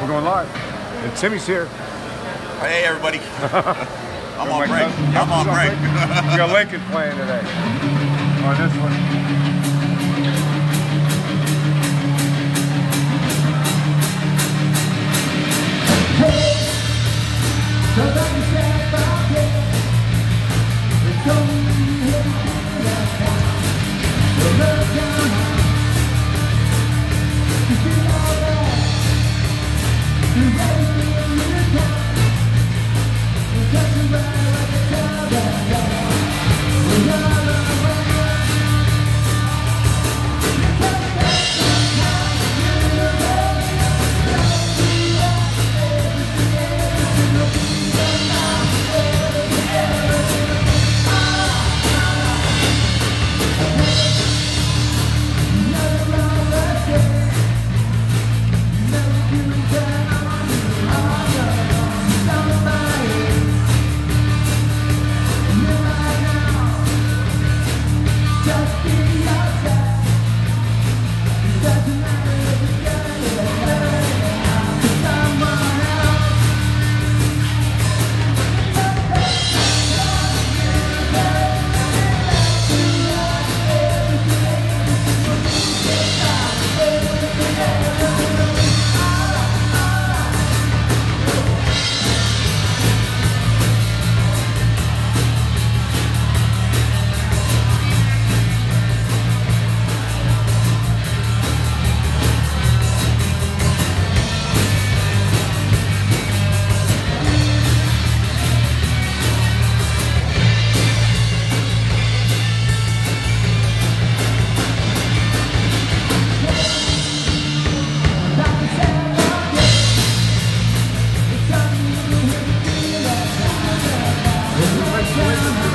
We're going live. And Timmy's here. Hey, everybody. I'm, on break. I'm on break. we got Lincoln playing today on this one. Don't let me hit the like that. So look down. Just about When the